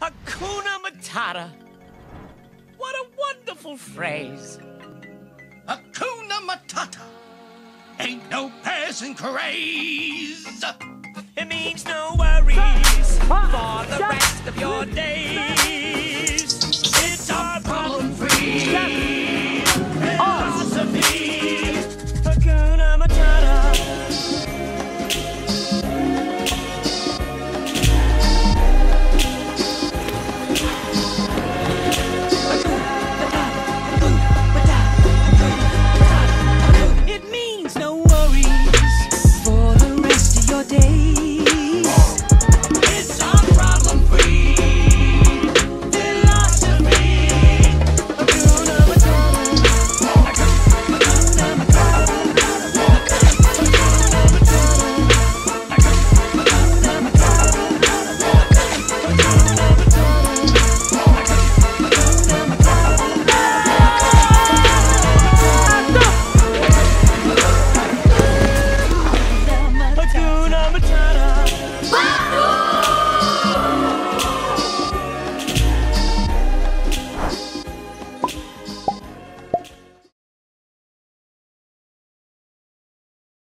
Hakuna Matata. What a wonderful phrase. Hakuna Matata. Ain't no passing craze. It means no worries. for the rest of your.